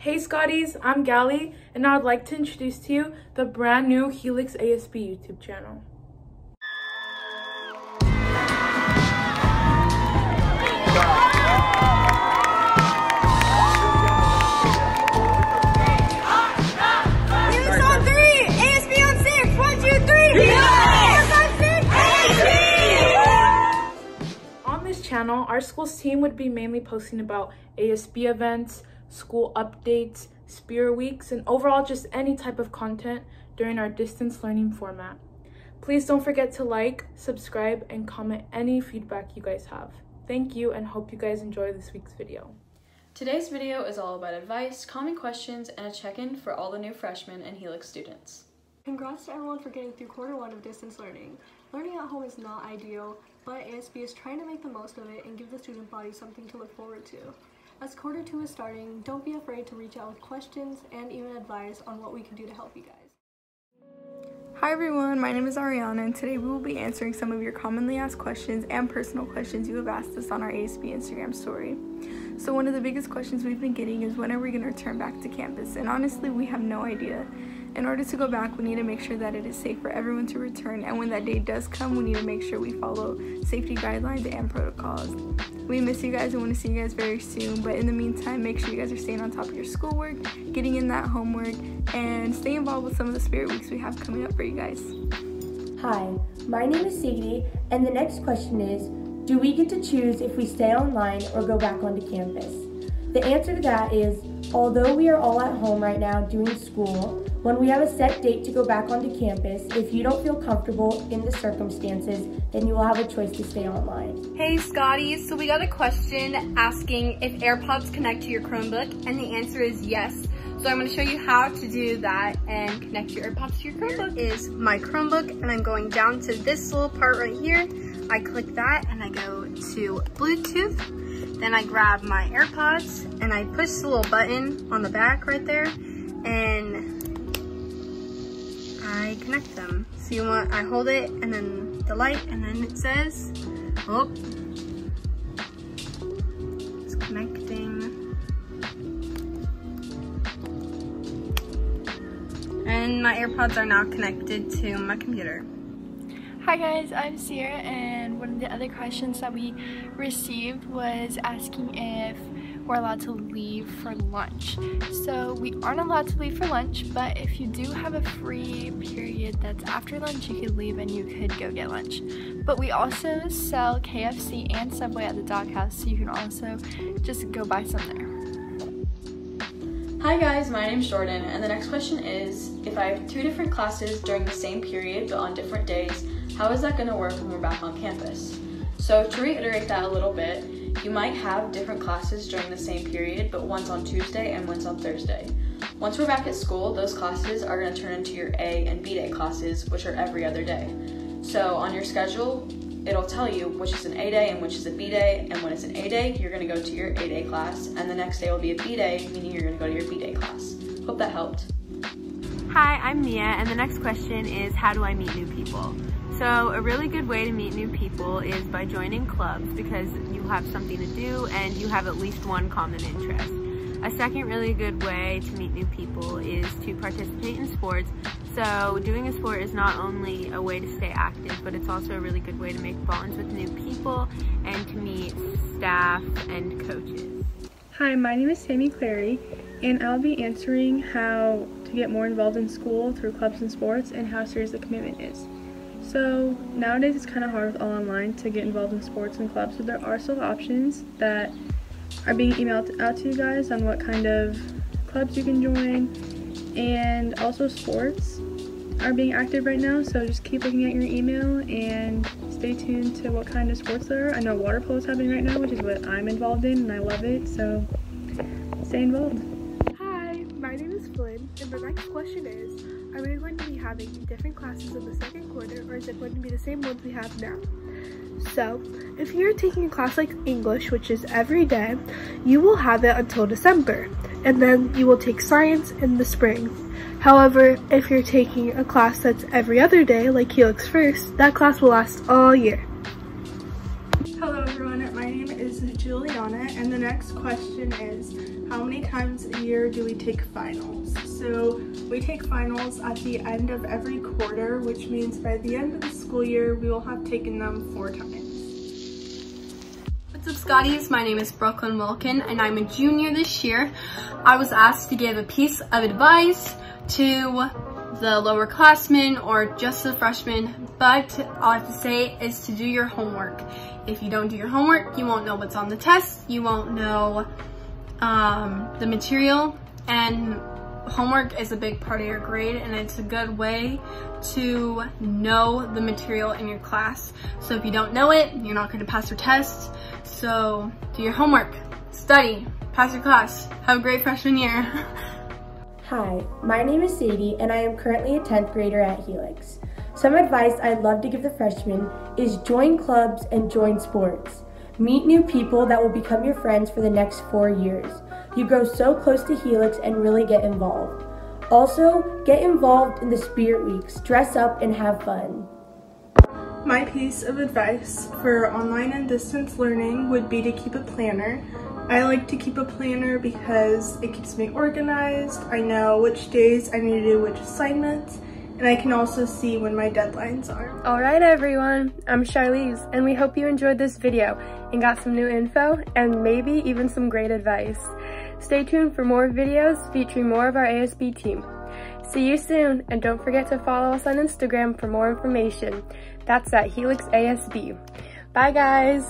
Hey Scotties, I'm Gallie, and I'd like to introduce to you the brand new Helix ASB YouTube channel. On three, ASB on six, one, two, three. Helix on six, ASB. On this channel, our school's team would be mainly posting about ASB events, school updates, spirit Weeks, and overall just any type of content during our distance learning format. Please don't forget to like, subscribe, and comment any feedback you guys have. Thank you and hope you guys enjoy this week's video. Today's video is all about advice, common questions, and a check-in for all the new freshmen and Helix students. Congrats to everyone for getting through quarter one of distance learning. Learning at home is not ideal, but ASB is trying to make the most of it and give the student body something to look forward to. As quarter two is starting, don't be afraid to reach out with questions and even advice on what we can do to help you guys. Hi everyone, my name is Ariana and today we will be answering some of your commonly asked questions and personal questions you have asked us on our ASB Instagram story. So one of the biggest questions we've been getting is when are we going to return back to campus? And honestly, we have no idea. In order to go back, we need to make sure that it is safe for everyone to return and when that day does come, we need to make sure we follow safety guidelines and protocols. We miss you guys and want to see you guys very soon, but in the meantime, make sure you guys are staying on top of your schoolwork, getting in that homework, and stay involved with some of the spirit weeks we have coming up for you guys. Hi, my name is Sigrid, and the next question is Do we get to choose if we stay online or go back onto campus? The answer to that is although we are all at home right now doing school, when we have a set date to go back onto campus, if you don't feel comfortable in the circumstances, then you will have a choice to stay online. Hey Scotty, so we got a question asking if AirPods connect to your Chromebook, and the answer is yes. So I'm gonna show you how to do that and connect your AirPods to your Chromebook. Is my Chromebook, and I'm going down to this little part right here. I click that, and I go to Bluetooth. Then I grab my AirPods, and I push the little button on the back right there, and I connect them. So you want, I hold it and then the light and then it says, oh, it's connecting. And my AirPods are now connected to my computer. Hi guys, I'm Sierra and one of the other questions that we received was asking if we're allowed to leave for lunch. So we aren't allowed to leave for lunch, but if you do have a free period that's after lunch, you could leave and you could go get lunch. But we also sell KFC and Subway at the doghouse, so you can also just go buy some there. Hi guys, my name's Jordan, and the next question is, if I have two different classes during the same period but on different days, how is that gonna work when we're back on campus? So to reiterate that a little bit, you might have different classes during the same period, but one's on Tuesday and one's on Thursday. Once we're back at school, those classes are going to turn into your A and B day classes, which are every other day. So on your schedule, it'll tell you which is an A day and which is a B day, and when it's an A day, you're going to go to your A day class, and the next day will be a B day, meaning you're going to go to your B day class. Hope that helped. Hi, I'm Mia, and the next question is how do I meet new people? So a really good way to meet new people is by joining clubs because you have something to do and you have at least one common interest. A second really good way to meet new people is to participate in sports. So doing a sport is not only a way to stay active, but it's also a really good way to make bonds with new people and to meet staff and coaches. Hi, my name is Sammy Clary, and I'll be answering how to get more involved in school through clubs and sports and how serious the commitment is. So nowadays it's kind of hard with all online to get involved in sports and clubs, but there are still options that are being emailed out to you guys on what kind of clubs you can join, and also sports are being active right now, so just keep looking at your email and stay tuned to what kind of sports there are. I know water polo is happening right now, which is what I'm involved in, and I love it, so stay involved. The next question is, are we going to be having different classes in the second quarter, or is it going to be the same ones we have now? So, if you're taking a class like English, which is every day, you will have it until December, and then you will take science in the spring. However, if you're taking a class that's every other day, like Helix First, that class will last all year. Hello everyone, my name is Juliana and the next question is how many times a year do we take finals? So we take finals at the end of every quarter, which means by the end of the school year, we will have taken them four times. What's up, Scotties? My name is Brooklyn Wilkin, and I'm a junior this year. I was asked to give a piece of advice to the lower classmen or just the freshmen, but all I have to say is to do your homework. If you don't do your homework, you won't know what's on the test, you won't know um, the material, and homework is a big part of your grade and it's a good way to know the material in your class. So if you don't know it, you're not going to pass your test. So do your homework, study, pass your class, have a great freshman year. Hi, my name is Sadie and I am currently a 10th grader at Helix. Some advice I'd love to give the freshmen is join clubs and join sports. Meet new people that will become your friends for the next four years. You grow so close to Helix and really get involved. Also, get involved in the Spirit Weeks, dress up and have fun. My piece of advice for online and distance learning would be to keep a planner. I like to keep a planner because it keeps me organized. I know which days I need to do which assignments, and I can also see when my deadlines are. All right, everyone, I'm Charlize, and we hope you enjoyed this video and got some new info and maybe even some great advice. Stay tuned for more videos featuring more of our ASB team. See you soon, and don't forget to follow us on Instagram for more information. That's at Helix ASB. Bye, guys.